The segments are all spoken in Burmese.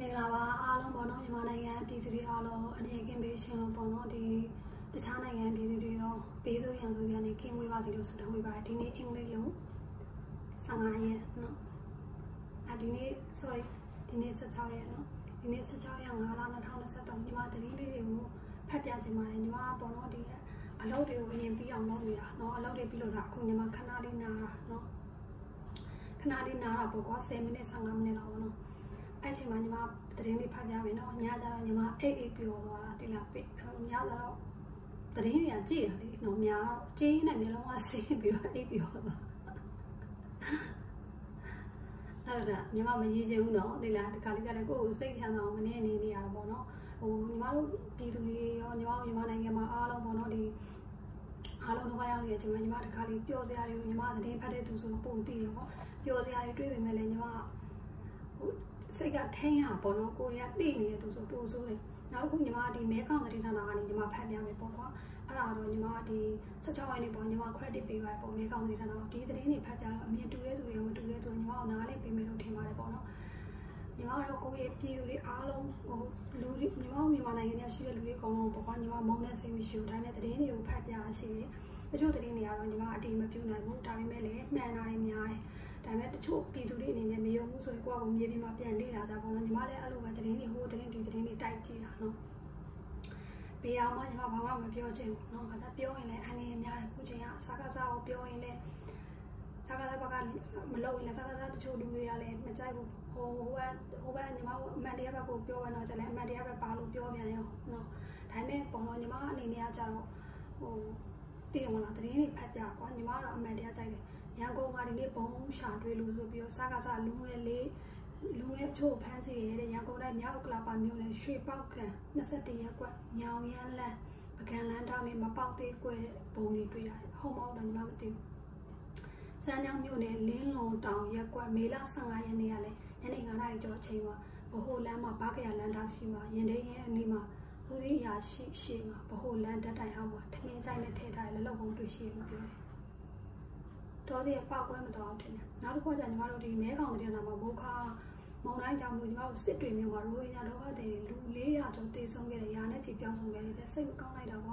မင်္ဂလာပါအားလုံးပေါ့နော်မြန်မာနိုင်ငံပြည်သူတွေအားလုံးအနေကင်းပေးရှင်လို့ပေါ့နော်ဒီတခြားနိုင်ငံပြည်သူတွေရောပေးစိုးရန်စိုးရနေကင်းဝေးပါစေလို့ဆုတောင်းပေးပါတယ်ဒီနေ့အင်္ဂလိပ်လို15ရက်နော်အဒီနေ့ sorry ဒီနေ့16ရက်နော်ဒီနေ့16ရက်5လ2023ညီမတတိလေးတွေကိုဖတ်ပြခြင်းပါတယ်ညီမပေါ့နော်ဒီအလုပ်တွေကိုအရင်ပြီးအောင်လုပ်နေတာနော်အလုပ်တွေပြီးလို့တော့အခုညီမခဏလေးနားတာနော်ခဏလေးနားတာပေါ့ကွာ10မိနစ်15မိနစ်လောက်ပေါ့နော် အဲ့ချိန်မှာညီမသတင်းလေးဖတ်ပြမယ်နော်ညကျတော့ညီမအိတ်အိတ်ပျော်သွားတာတိလာပိတ်ညကျတော့သတင်းတွေကကြည့်ရလေနော်များတော့ကျင်းနဲ့မျိုးလုံးကဆင်းပြီးတော့အိတ်ပျော်သွားအဲ့ဒါညီမမရေးချင်ဘူးနော်တိလာဒီခါလေးကလည်းကိုယ့်ကိုစိတ်ချမ်းသာအောင်မနေနေနေရတာပေါ့နော်ဟိုညီမတို့ပြည်သူတွေရောညီမတို့မြန်မာနိုင်ငံမှာအားလုံးပေါ့နော်ဒီအားလုံးတော့ရောက်နေတဲ့အချိန်မှာညီမတခါလေးပျော်စရာတွေကိုညီမသတင်းဖတ်တဲ့သူဆိုပုံတည်ရောပေါ့ပျော်စရာတွေတွေ့ပေမဲ့လည်းညီမဟို စိတ်ကထင်းရပေါ့နော်ကိုရီးယားတိနေတဲ့သူဆိုပို့ဆိုးတယ်နောက်တစ်ခုညီမဒီမဲကောင်ကတိဌာနကနေညီမဖတ်ပြမယ်ပေါ့ကွာအဲ့ဒါတော့ညီမဒီ16ရက်နေ့ပေါ့ညီမ credit ပေးပါပေါ့မဲကောင်ကတိဌာနဒီသတင်းတွေဖတ်ပြတော့အမြင်တူတဲ့သူတွေရောမတူတဲ့သူညီမအောင်နားလေးပေးမယ်လို့ထင်ပါတယ်ပေါ့နော်ညီမတို့ကိုယ့်ရဲ့ပြည်သူတွေအားလုံးဟိုလူတွေညီမမြန်မာနိုင်ငံထဲရှိတဲ့လူတွေအကုန်လုံးပေါ့ကွာညီမမုံနဲ့စိတ်မရှိဘူးဒါနဲ့သတင်းတွေကိုဖတ်ပြရရှိတယ်တချို့သတင်းတွေကတော့ညီမအတိမပြုနိုင်ဘူးဒါပေမဲ့လည်းမှန်တာတွေများတယ် ဒါပေမဲ့တချို့ပြည်သူတွေအနေနဲ့မယုံဘူးဆိုရင်ကိုယ့်အကိုမြေပြင်မှာပြန်လေ့လာကြပါတော့ညီမလည်းအဲ့လိုပဲသတင်းတွေဟိုသတင်းဒီသတင်းတွေတိုက်ကြည့်တာနော်ဘေးအောင်မှညီမဘာမှမပြောချင်ဘူးနော်ခါကျပြောရင်လည်းအန်နေများတယ်ခုချိန်ကစားကစားကိုပြောရင်လည်းစားကစားဘက်ကမလုပ်ရင်လည်းစားကစားတချို့လူတွေကလည်းမကြိုက်ဘူးဟိုဟိုကဟိုဘက်ညီမတို့အမှန်တရားဘက်ကိုပြောရတော့ကျလည်းအမှန်တရားဘက်ပါလို့ပြောပြန်ရောနော်ဒါပေမဲ့ပုံတော့ညီမအနေနဲ့ကကြတော့ဟိုတည်ရမလားသတင်းတွေဖတ်ပြကွာညီမကတော့အမှန်တရားကြိုက်တယ် ရန်ကုန်မှာဒီနေ့ဘုံရှာတွေ့လို့ဆိုပြီးတော့စားကစားလူငယ်လေးလူငယ်ချို့ဖမ်းစီရတဲ့ရန်ကုန်တိုင်းမြောက်ကလာပါမြို့နယ်ရွှေပောက်ကန်21ရက်ကွက်ညောင်ရမ်းလန်းပကံလန်းတောင်းနဲ့မပေါက်သေးကွယ်တဲ့ဘုံတွေတွေ့ရတယ်ဟုတ်မဟုတ်တော့ညီမမသိဘူးစမ်းချောင်းမြို့နယ်လင်းလုံတောင်ရက်ကွက်မေလ15ရက်နေ့ကလည်းညနေ9:00နာရီကျော်အချိန်မှာဘဟိုလမ်းမှာဘာကရလန်းတောင်ရှိမှာရင်တဲ့ရဲ့အနီးမှာဦးစီးရာရှိရှိမှာဘဟိုလန်းတက်တိုင်အောင်မှာထမင်းဆိုင်နဲ့ထည့်ထားတဲ့လက်လုံပုံတွေ့ရှိလို့ပြောတယ် တော်သေးပောက်ကွဲမတော်အောင်ထင်တယ်နောက်တစ်ခုကညီမတို့ဒီမဲကောင်တဲ့နာမှာမိုးခါမုံတိုင်းကြောင့်လို့ညီမတို့စစ်တွေမျိုးမှာရိုးရင်းတော့တဲ့လူ400ကျော်တေဆုံးခဲ့တယ်ရာနဲ့ချီပြောင်းဆုံးခဲ့တယ်စိတ်မကောင်းလိုက်တာက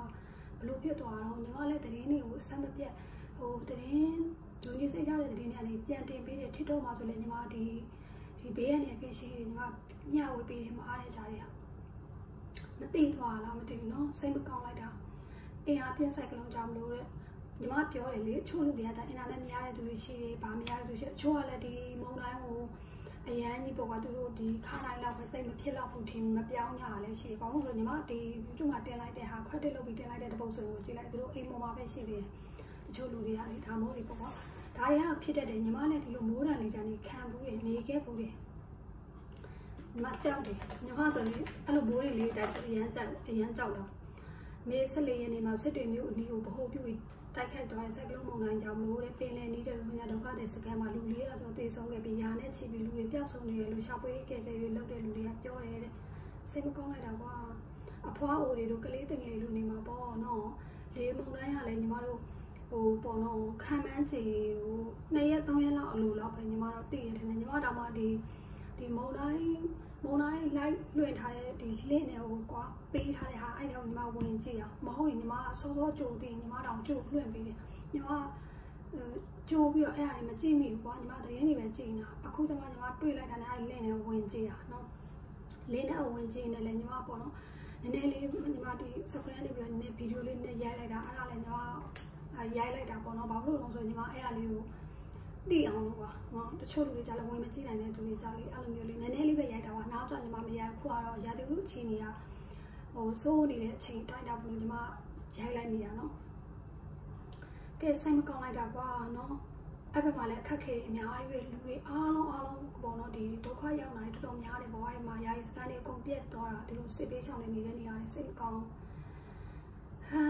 ဘလို့ဖြစ်သွားတော့ညီမလည်းသတင်းတွေကိုအဆက်မပြတ်ဟိုသတင်းလူကြီးစိတ်ကြတဲ့သတင်းတွေကနေပြန်တင်ပေးတယ်ထစ်တော့မှာဆိုလည်းညီမဒီဒီဘေးရနေကိရှိညီမညဝေးပေးတယ်မအားတဲ့ကြားတွေကမသိသွားလားမသိဘူးနော်စိတ်မကောင်းလိုက်တာအင်အားပြင်းဆိုင်ကလုံးကြောင့်လို့တဲ့ ညီမပြောတယ်လေအချို့လူတွေကဒါအင်တာနက်မရတဲ့သူတွေရှိတယ်ဗာမရတဲ့သူရှိအချို့ကလည်းဒီမုံတိုင်းကိုအရန်ကြီးပေါ့ကွာသူတို့ဒီခါတိုင်းလောက်ပဲသိမဖြစ်တော့ဘူးထင်မပြောင်းကြရလဲရှိတယ်။ဘာလို့လဲဆိုညီမဒီ YouTube မှာတင်လိုက်တဲ့ဟာ credit လုပ်ပြီးတင်လိုက်တဲ့တပုတ်စုံကိုကြည့်လိုက်သူတို့အိမ်ပေါ်မှာပဲရှိသေးတယ်။တချို့လူတွေကလေဒါမိုးတွေပေါ့ကွာ။ဒါတွေကဖြစ်တတ်တယ်ညီမလည်းဒီလိုမိုးတန်လေးတန်လေးခံဘူးတယ်နေခဲ့ဘူးတယ်။ညီမကြောက်တယ်။ညီမဆိုရင်အဲ့လိုမိုးတွေလေးတိုက်အရန်ကြောက်အရန်ကြောက်တော့မေ14ရက်နေ့မှာစစ်တွေမျိုးအနီးကိုဗဟိုပြုပြီး တိုက်ခတ်သွားတဲ့စိုက်ကလုံးမုန်တိုင်းကြောင့်မလို့တဲ့ပင်လယ်နီးတဲ့လူများဒုက္ခတဲ့စကန်မှာလူ400ကျော်သေဆုံးခဲ့ပြီးရာနဲ့ချီပြီးလူတွေပျောက်ဆုံးနေတယ်လို့ရှာဖွေရေးကယ်ဆယ်ရေးလုပ်တဲ့လူတွေကပြောတယ်တဲ့စိတ်မကောင်းလိုက်တာကွာအဖွားအိုတွေတို့ကလေးတငယ်လူနေမှာပေါ့နော်လေမုန်တိုင်းကလည်းညီမတို့ဟိုပေါ့နော်ခံမှန်းချီဟို2ရက်3ရက်လောက်အလိုလောက်ပဲညီမတို့သိရတယ်ညီမတို့မှဒီ ဒီမုန်တိုင်းမုံတိုင်းလိုက်လွှင့်ထားတဲ့ဒီလင့်နေဟိုကွာပေးထားတဲ့ဟာအဲ့ဒါကိုညီမဝင်ကြည့်အောင်မဟုတ်ရင်ညီမစောစောကြိုတင်ညီမတောင်ကြိုလွှင့်ပေးတယ်ညီမကြိုပြီးတော့အဲ့ဒါတွေမကြည့်မိဘူးကွာညီမသတင်းတွေပဲကြည့်နေတာအခုကျမညီမတွေ့လိုက်တာနဲ့အဲ့လင့်နေဝင်ကြည့်တာနော်လင်းနဲ့ဝင်ကြည့်နေလေညီမပေါ့နော်နည်းနည်းလေးညီမဒီ screen နေပြီးတော့နည်းဗီဒီယိုလေးနဲ့ရိုက်လိုက်တာအဲ့ဒါလည်းညီမရိုက်လိုက်တာပေါ့နော်ဘာလို့လဲဆိုညီမအဲ့ဒါလေးကို သိအောင်လို့ပါနော်တချို့လူတွေကြလည်းဝင်မကြည့်နိုင်တဲ့သူတွေကြလေအဲ့လိုမျိုးလေးနည်းနည်းလေးပဲရိုက်တာပါနောက်ကျညီမမရိုက်ခုကတော့ရာသီဥတုအချိန်ကြီးကဟိုစိုးနေတဲ့အချိန်တိုင်းတာဘလို့ညီမရိုက်လိုက်နေတာနော်ကဲစိတ်မကောင်းလိုက်တာကွာနော်အဲ့ဘက်မှာလည်းအခက်ခဲအများကြီးပဲလူတွေအားလုံးအားလုံးပေါ့နော်ဒီဒုက္ခရောက်နေတော်တော်များတယ်ပေါ့အဲ့မှာယာယီစကန်တွေအကုန်ပြတ်သွားတာဒီလိုစစ်ပေးချောင်းနေနေတဲ့နေရာတွေစိတ်မကောင်းဟာ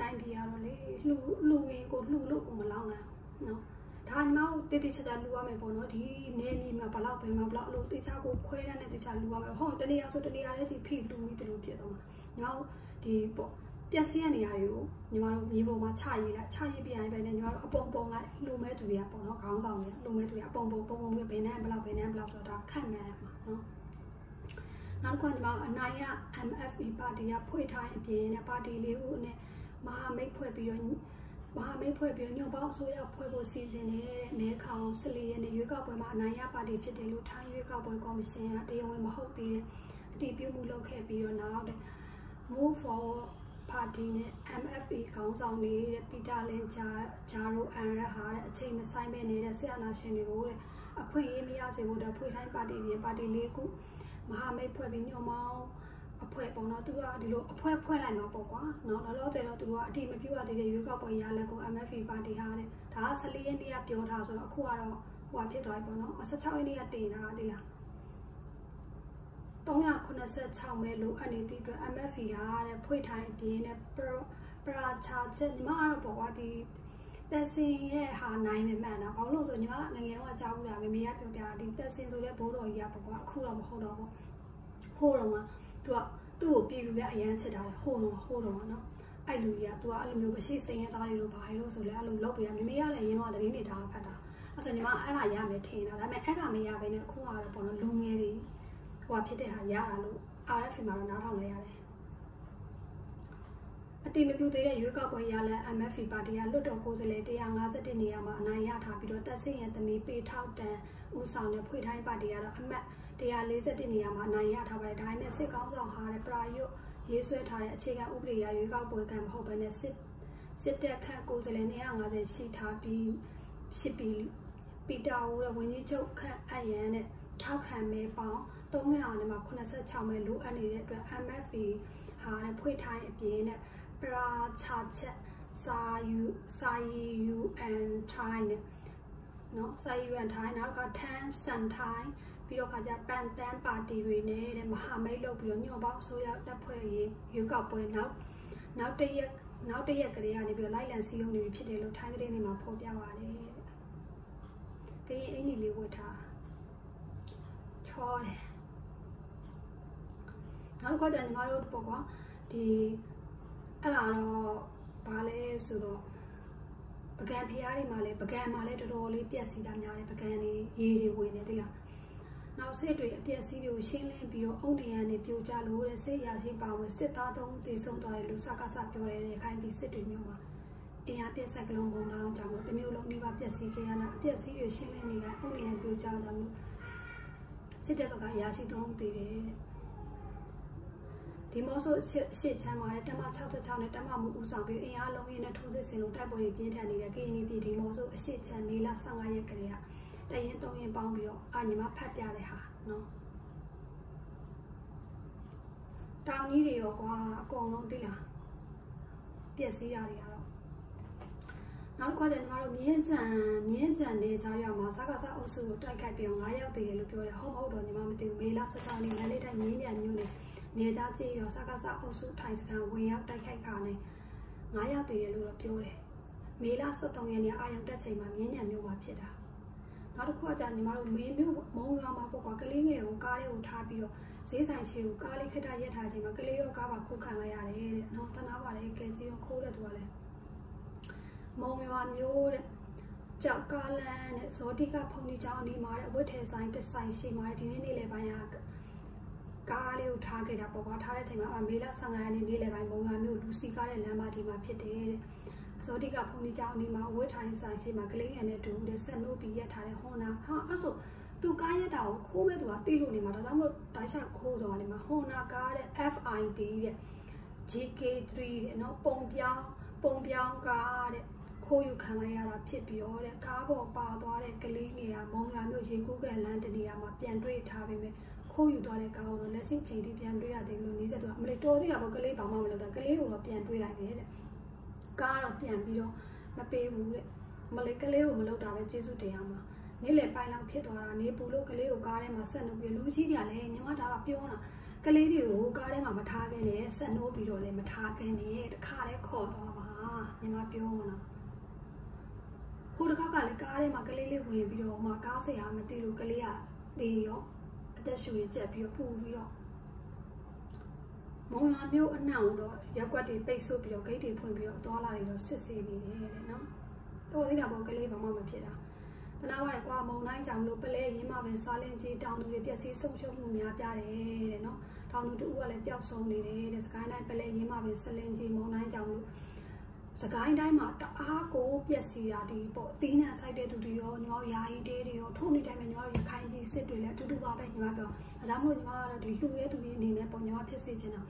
တိုင်းပြည်ကတော့လေလှူလှူရင်ကိုလှူလို့ကိုမလောင်းနိုင်နော်ဒါညီမတို့တည်တည်ချာချာလှူရမယ်ပေါ့နော်ဒီနေနေမှာဘလောက်ပဲမှာဘလောက်လို့တေချာကိုခွဲတဲ့နဲ့တေချာလှူရမယ်ဟုတ်တနေရာဆိုတနေရာလေးစီဖိလှူပြီးတူဖြစ်သွားမှာညီမတို့ဒီပေါ့ပျက်စီးတဲ့နေရာတွေကိုညီမတို့မြေပေါ်မှာချရေးလိုက်ချရေးပြရင်ပဲနဲ့ညီမတို့အပုံပုံလိုက်လူမဲသူတွေကပေါ့နော်ခေါင်းဆောင်တွေကလူမဲသူတွေအပုံပုံပုံပုံပဲဘယ်နဲ့ဘယ်လောက်ဘယ်နဲ့ဘယ်လောက်ဆိုတာခန့်မှန်းရမှာနော်နောက်တစ်ခါညီမအနိုင်ရ MFE ပါတီကဖွင့်ထားရင်ပြင်နဲ့ပါတီလေးကိုနဲ့ မဟာမိတ်ဖွဲ့ပြီးတော့မဟာမိတ်ဖွဲ့ပြီးညော့ပေါင်းအစိုးရဖွဲ့ဖို့စီစဉ်နေတဲ့မဲခေါင်၁၄ရက်နေ့ရွေးကောက်ပွဲမှာအနိုင်ရပါတီဖြစ်တယ်လို့ထိုင်းရွေးကောက်ပွဲကော်မရှင်ကတရားဝင်မဟုတ်သေးတဲ့အတည်ပြုမှုလုပ်ခဲ့ပြီးတော့နောက်တဲ့ move forward ပါတီနဲ့ MFA ခေါင်းဆောင်နေတဲ့ပီတာလင်ဂျာဂျာရိုအန်ရဟာတဲ့အချိန်မဆိုင်ပဲနေတဲ့ဆရာနာရှင်တွေကိုတဲ့အခွင့်အရေးမရစေဖို့တဲ့ဖွေတိုင်းပါတီပြင်ပါတီလေးခုမဟာမိတ်ဖွဲ့ပြီးညွန်မောင်း အဖွဲ့ပေါ့နော်သူကဒီလိုအဖွဲ့ဖွဲ့လိုက်မှာပေါ့ကွာနော်လောလောဆယ်တော့သူကအတိမပြုတ်ရသေးတဲ့ရွေးကောက်ပွဲရလက်ကို MFA ပါတီဟာတဲ့ဒါက14ရက်နေ့ကပြောထားဆိုတော့အခုကတော့ဟိုဖြစ်သွားပြီပေါ့နော်16ရက်နေ့ကတင်တာဒီလား386မဲလိုအပ်နေတဲ့အတွက် MFV ဟာတဲ့ဖွေထိုင်အပြင်နဲ့ pro ပရာချာချက်ညီမကတော့ပေါ့ကွာဒီတက်စင်ရဲ့ဟာနိုင်မယ်မှန်တာဘာလို့လဲဆိုညီမငငယ်တော့ကြားဘူးတာပဲမေကပြောပြတာဒီတက်စင်ဆိုတဲ့ဘိုးတော်ကြီးကပေါ့ကွာအခုတော့မဟုတ်တော့ဘူးဟိုတော့က သူကသူ့ကိုပြည်သူပြအရန်ချစ်တာလေဟိုတော့ဟိုတော့နော်အဲ့လူကြီးကသူကအဲ့လိုမျိုးမရှိစိန်ရဲ့သားတွေလိုဘာလို့ဆိုလဲအဲ့လိုလုပ်ပြရမေမေကလည်းရင်းတော့တတိနေတာဖတ်တာအဲ့ဆိုညီမအဲ့ဒါရမယ်ထင်တာဒါပေမဲ့အဲ့ဒါမရဘဲနဲ့အခုကတော့ပေါ့နော်လူငယ်တွေဟိုဖြစ်တဲ့ဟာရတာလို့ RFA မှာတော့နားထောင်လိုက်ရတယ်အတိမပြုသေးတဲ့ရွေးကောက်ပွဲရလန် MFP ပါတီကလွတ်တော်ကိုယ်စားလှယ်151နေရာမှာအနိုင်ရထားပြီးတော့တက်ဆင်းရဲ့သမီးပေထောက်တန်ဦးဆောင်တဲ့ဖွေထိုင်းပါတီကတော့အမတ် 141နေရာမှာအနိုင်ရထားပါတယ်ဒါပေမဲ့စစ်ကောင်းဆောင်ဟာတဲ့ပရာယွတ်ရေးဆွဲထားတဲ့အခြေခံဥပဒေအရရွေးကောက်ပွဲကံမဟုတ်ဘဲနဲ့စစ်စစ်တပ်ခန့်ကိုယ်စားလှယ်250ရှိထားပြီးဖြစ်ပြီးပီတာဝူရဲ့ဝန်ကြီးချုပ်ခန့်အယံနဲ့ထောက်ခံမဲပေါင်း300နဲ့မှ86မဲလိုအပ်နေတဲ့အတွက် MFP ဟာတဲ့ဖွေထိုင်းအပြင်နဲ့ပရာချာချက်စာယူစာယူအန်ထိုင်းနဲ့နော်စာယူအန်ထိုင်းနောက်ကထမ်ဆန်ထိုင်း ပြီးတော့ခါကျပန်တန်ပါတီတွေနဲ့တဲ့မဟာမိတ်လုပ်ပြီးတော့ညော့ပေါင်းဆိုရတပ်ဖွဲ့ရေးရွေးကောက်ပွဲနောက်နောက်တရက်နောက်တရက်ကလေးကနေပြီးတော့လိုက်လံစီးရုံးနေပြီဖြစ်တယ်လို့ထိုင်းသတင်းတွေမှာဖော်ပြပါတယ်တဲ့။ကရင်အင်ကြီးလေးဝတ်ထားချောတယ်နောက်တစ်ခါကျညီမတို့ပေါ့ကွာဒီအဲ့ဒါတော့ဘာလဲဆိုတော့ပကံဖျားတွေမှာလည်းပကံမှာလည်းတော်တော်လေးပြက်စီတာများတယ်ပကံတွေရေတွေဝင်နေသလား နောက်စစ်တွေအပြက်စီးတွေကိုရှင်းလင်းပြီးတော့အုံနေရနေပြိုကျလို့တဲ့စစ်ရာရှိပါဝင်စစ်သားသုံးတည်ဆုံးသွားတယ်လို့စကားစပြောရဲတဲ့ခိုင်းပြီးစစ်တွေမျိုးမှာအင်အားပြက်ဆက်ကလုံးပုံတောင်းကြောင့်တမျိုးလုံးနှိပါပြက်စီးခဲ့ရတာအပြက်စီးတွေရှင်းလင်းနေကအုံနေရပြိုကျတာလို့စစ်တဲ့ဘက်ကရာရှိသုံးတည်တယ်တဲ့ဒီမော့ဆိုရှစ်ချမ်းမှာတမ66နဲ့တမမှုဦးဆောင်ပြီးအင်အားလုံးရင်းနဲ့ထိုးစစ်ဆင်လို့တိုက်ပွဲတွေပြင်းထန်နေတဲ့ KNY ပြည်ဒီမော့ဆိုအရှစ်ချမ်းမေလ15ရက်ကလေးက တရင်3ရင်ပေါင်းပြီးတော့အာညီမဖတ်ပြတဲ့ဟာနော်တောင်ကြီးတွေရောကွာအကုန်လုံးသိလားပျက်စီးတာတွေကတော့နောက်တစ်ခါကျညီမတို့မြင်းကြံမြင်းကြံတဲ့ကြားရမှာစကားစအုပ်စုကိုတိုက်ခိုက်ပြီးတော့9ရောက်တည်တယ်လို့ပြောတယ်ဟုတ်မဟုတ်တော့ညီမမသိဘူးမေလ16နေ့မန္တလေးတိုင်းမြင်းကြံမြို့နယ်နေကြကြေးရောစကားစအုပ်စုထိုင်စကန်ဝင်ရောက်တိုက်ခိုက်ခါနဲ့9ရောက်တည်တယ်လို့တော့ပြောတယ်မေလ23ရက်နေ့အာရုံတက်ချိန်မှာမြင်းကြံမြို့မှာဖြစ်တာ နောက်တစ်ခုကကြာညီမတို့မေမြို့မုံရွာမှာပေါ့ကွာကလေးငယ်ကိုကားလေးကိုထားပြီးတော့ဈေးဆိုင်ရှိကိုကားလေးခက်တာရက်ထားချိန်မှာကလေးရောကားပါခုခံလိုက်ရတယ်တဲ့နော်တနာပါတယ်ကဲကြီးရောခိုးတဲ့သူကလည်းမုံရွာမျိုးတဲ့ကြောက်ကားလန်းတဲ့ဇောတိကဖုန်ကြီးကျောင်းအနီးမှာတဲ့ဝတ်ထဲဆိုင်တစ်ဆိုင်ရှိမှာဒီနေ့နေ့လေပိုင်းကကားလေးကိုထားခဲ့တာပေါ့ကွာထားတဲ့ချိန်မှာမေလ15ရက်နေ့နေ့လေပိုင်းမုံရွာမျိုးလူစီကားတဲ့လမ်းမကြီးမှာဖြစ်တယ်တဲ့ ဇောတိကဖုန်ကြီးကျောင်းအနီးမှာဝတ်ထိုင်ဆိုင်ရှိမှာကလေးငယ်နဲ့တူတဲ့ဆက်နိုးပြီးရက်ထားတဲ့ဟွန်နာဟာအဲ့ဆိုသူကားရက်တာကိုခိုးမဲ့သူကတိလို့နေမှာဒါကြောင့်မို့တိုက်ချက်ခိုးသွားနေမှာဟွန်နာကားတဲ့ FID တဲ့ GK3 တဲ့နော်ပုံပြောင်းပုံပြောင်းကားတဲ့ခိုးယူခံလိုက်ရတာဖြစ်ပြီးတော့တဲ့ကားပေါ်ပါသွားတဲ့ကလေးငယ်ကမုံရွာမြို့ရေကူးကန်လမ်းတနေရာမှာပြန်တွေ့ထားပြီးမြဲခိုးယူသွားတဲ့ကားကိုလက်ရှိချိန်ထိပြန်တွေ့ရတယ်လို့နေဆက်တော့အမလေးတော်သေးတာပေါ့ကလေးဘာမှမလုပ်တာကလေးကိုတော့ပြန်တွေ့လိုက်တယ်တဲ့ ကားတော့ပြန်ပြီးတော့မပေးဘူးတဲ့မလေးကလေးကိုမလုပ်တာပဲကျေးဇူးတင်ရမှာနေ့လေပိုင်းလောက်ဖြစ်သွားတာနေပူလို့ကလေးကိုကားထဲမှာဆက်နှုတ်ပြီးလူကြီးတွေကလည်းညီမဒါကပြောတာကလေးတွေကိုကားထဲမှာမထားခဲ့နဲ့ဆက်နှိုးပြီးတော့လည်းမထားခဲ့နဲ့တခါတည်းခေါ်သွားပါညီမပြောတာဟိုတစ်ခါကလည်းကားထဲမှာကလေးလေးဝင်ပြီးတော့မှကားဆရာမသိလို့ကလေးကတေးရောအသက်ရှူရကြက်ပြီးတော့ပူပြီးတော့ မုံရွာမြို့အနှံ့တော့ရက်ွက်တွေပိတ်ဆို့ပြီးတော့ဂိတ်တွေဖွင့်ပြီးတော့သွားလာတွေတော့စစ်ဆေးနေတယ်တဲ့နော်တော်သေးတာပေါ့ကလေးဘာမှမဖြစ်တာတနာပါတယ်ကွာမုံတိုင်းကြောင့်လို့ပလဲရင်းမပင်စားလင်းကြီးတောင်သူတွေပျက်စီးဆုံးရှုံးမှုများပြတယ်တဲ့နော်တောင်သူတူကလည်းပျောက်ဆုံးနေတယ်တဲ့စကိုင်းတိုင်းပလဲရင်းမပင်စလင်းကြီးမုံတိုင်းကြောင့်လို့ စကိုင်းတိုင်းမှာတအားကိုပျက်စီးတာဒီပေါ့အသီးနှံဆိုင်တဲ့သူတွေရောညီမတို့ယာယီတေးတွေရောထို့နေတိုင်းမှာညီမတို့ရခိုင်ပြည်စစ်တွေလည်းအတူတူပါပဲညီမပြောဒါကြောင့်မို့ညီမကတော့ဒီလှူရဲသူတွေအနေနဲ့ပေါ့ညီမဖြစ်စေချင်တာ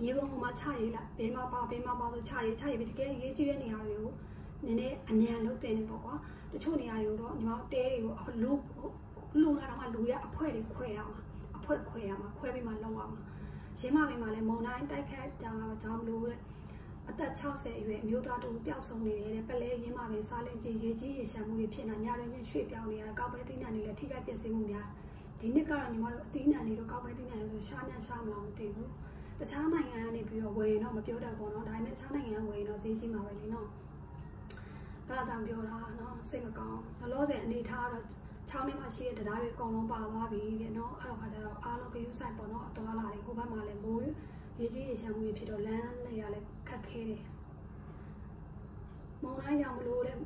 မြေပုံမှာချရေးလိုက်ဘေးမှာပါဘေးမှာပါဆိုချရေးချရေးပြီးတကယ်ရေးကြည့်တဲ့နေရာတွေကိုနည်းနည်းအမြန်လုပ်တင်နေပေါ့ကွာတချို့နေရာတွေကိုတော့ညီမတဲတွေကိုလူလူလာတော့လူရအဖွဲတွေခွဲရမှာအဖွဲခွဲရမှာခွဲပြီးမှလောက်ရမှာရင်းမပင်မှာလည်းမုံတိုင်းတိုက်ခတ်ကြကြောင်းလို့တဲ့ အသက်60အရွယ်အမျိုးသားတို့ပျောက်ဆုံးနေတယ်တဲ့ပလဲရင်းမပင်စားလင်ကြီးရေကြီးရေရှမ်းမှုတွေဖြစ်နေတာညတွင်ချင်းရွှေ့ပြောင်းနေရတာကောက်ပဲသီးနှံတွေလည်းထိခိုက်ပျက်စီးမှုများဒီနှစ်ကတော့ညီမတို့အသီးနှံတွေတော့ကောက်ပဲသီးနှံတွေဆိုရှားများရှားမလားမသိဘူးတခြားနိုင်ငံကနေပြီးတော့ဝယ်ရင်တော့မပြောတတ်ဘူးเนาะဒါပေမဲ့တခြားနိုင်ငံကဝယ်ရင်တော့ဈေးကြီးမှာပဲလေเนาะအဲဒါကြောင့်ပြောတာเนาะစိတ်မကောင်းလောလောဆယ်အနေထားတော့ချောင်းထဲမှာရှိတဲ့တရားတွေအကုန်လုံးပါသွားပြီတဲ့เนาะအဲ့တော့ခါကျတော့အားလုံးကယူဆိုင်ပေါ့เนาะအသွားလာတွေဟိုဘက်မှာလည်းမိုးရေကြီးရေချမ်းမှုတွေဖြစ်တော့လမ်းလည်းရလည်းခ က်ခဲတယ်မုံတိုင်းကြောင့်မလို့တဲ့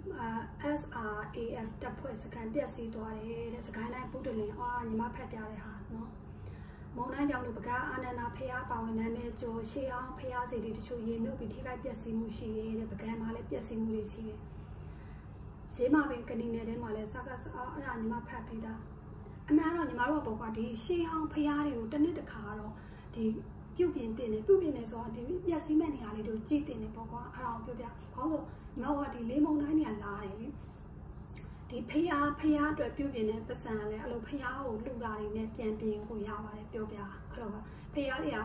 SRAF တပ်ဖွဲ့စကန်ပြက်စီးသွားတယ်တဲ့စကိုင်းတိုင်းပုတ္တလင်အာညီမဖက်ပြတဲ့ဟာနော်မုံတိုင်းကြောင့်လို့ပကားအာနန္ဒာဖရာပါဝင်နာမည်ကျော်ရှေးအောင်ဖရာစီတွေတချို့ရေမြုပ်ပြီးထိခိုက်ပျက်စီးမှုရှိတယ်တဲ့ပကံမှာလည်းပျက်စီးမှုတွေရှိတယ်ရေးမှာပင်ကနေနယ်ထဲမှာလည်းစကားစအောင်အဲ့ဒါညီမဖတ်ပြီးသားအမှန်တော့ညီမတို့ကပေါ့ကွာဒီရှေးအောင်ဖရာတွေကိုတစ်နှစ်တစ်ခါတော့ဒီ ပြုတ်ပြင်းတင်တယ်ပြုတ်ပြင်းနေဆိုတော့ဒီပျက်စီးမဲ့နေရာလေးတို့ကြည့်တင်တယ်ပေါ့ကွာအဲ့ဒါကိုပြောပြဘာလို့ညီမကဒီလေးမုံတိုင်းနေရာလာတယ်လေဒီဖျားဖျားအတွက်ပြုပြင်တဲ့ပတ်စံလည်းအဲ့လိုဖျားကိုလှူတာတွေနဲ့ပြန်ပြင်ကိုရပါတယ်ပြောပြအဲ့လိုဖျားတွေက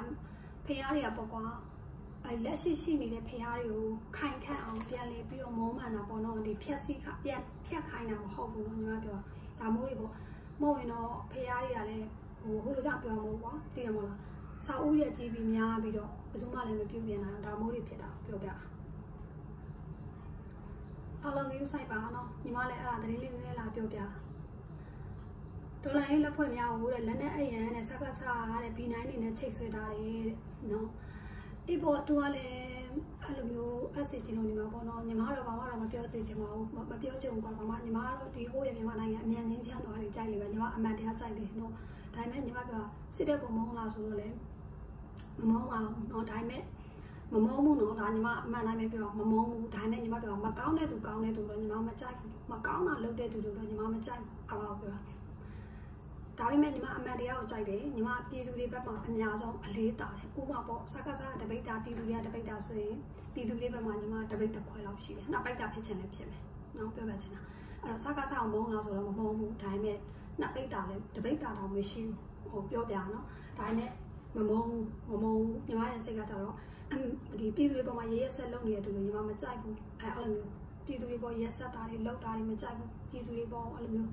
ဖျားတွေကပေါ့ကွာအဲ့လက်ရှိရှိနေတဲ့ဖျားတွေကိုခိုင်ခန့်အောင်ပြန်လေပြီးတော့မုံမှန်တာပေါ့နော်ဒီဖြက်စီခပြန်ဖြက်ခိုင်းတာမဟုတ်ဘူးနော်ညီမပြောဒါမိုးတွေပေါ့မဟုတ်ရင်တော့ဖျားတွေကလည်းဟိုဟိုလိုကြောင့်ပြောမို့ကွာသိတယ်မလား စာအုပ်ရဲ့ကြီးပြီးများပြီးတော့ဘယ်သူမှလည်းမပြုပြင်နိုင်အောင်ဒါမိုးတွေဖြစ်တာပြောပြအားလုံးကြီးဆိုင်ပါနော်ညီမလည်းအဲ့ဒါတရင်လေးလေးလာပြောပြဒေါ်လာရေးလက်ဖွဲ့များဟိုတဲ့လက်နဲ့အရန်နဲ့စကားစားတဲ့ B9 နေနဲ့ချိတ်ဆွဲထားတယ်တဲ့နော်ဒီပေါ်သူကလည်းအဲ့လိုမျိုးအစီချင်လို့နေမှာပေါ့နော်ညီမတော့ဘာမှတော့မပြောချင်ချင်ပါဘူးမပြောချင်ဘူးကွာဘာမှညီမကတော့ဒီဟိုရဲ့မြန်မာနိုင်ငံအမြန်ချင်းချမ်းသွားတယ်ကြိုက်လေပဲညီမအမှန်တရားကြိုက်တယ်နော်ဒါပေမဲ့ညီမပြောစစ်တဲ့ပုံမုန်းလားဆိုတော့လေ မမုန်းပါဘူးနော်ဒါပေမဲ့မမုန်းဘူးနော်ဒါညီမအမှန်တိုင်းပဲပြောမမုန်းဘူးဒါနဲ့ညီမပြောမကောင်းတဲ့သူကောင်းတဲ့သူတော့ညီမမကြိုက်ဘူးမကောင်းတာလုပ်တဲ့သူတို့တော့ညီမမကြိုက်ဘူးအဲ့ဒါပြောဒါပေမဲ့ညီမအမှန်တရားကိုကြိုက်တယ်ညီမပြည်သူတွေဘက်မှာအများဆုံးအလေးတာတယ်ဥပမာပေါ့စကားစားတပိတ်တာပြည်သူတွေကတပိတ်တာဆိုရင်ပြည်သူတွေဘက်မှာညီမတပိတ်တစ်ခွဲလောက်ရှိတယ်နောက်ပိတ်တာဖြစ်ချင်လည်းဖြစ်မယ်နော်ပြောပြချင်တာအဲ့တော့စကားစားအောင်မုန်းလားဆိုတော့မမုန်းဘူးဒါပေမဲ့နောက်ပိတ်တာလည်းတပိတ်တာတော့မရှိဘူးဟိုပြောပြနော်ဒါပေမဲ့ မမုန်းမမုန်းညီမရဲ့စိတ်ကကြတော့ဒီပြည်သူတွေပေါ်မှာရဲရဲဆက်လုပ်နေတဲ့သူတွေညီမမကြိုက်ဘူးအဲအဲ့လိုမျိုးပြည်သူတွေပေါ်ရဲဆက်တာတွေလောက်တာတွေမကြိုက်ဘူးပြည်သူတွေပေါ်အဲ့လိုမျိုး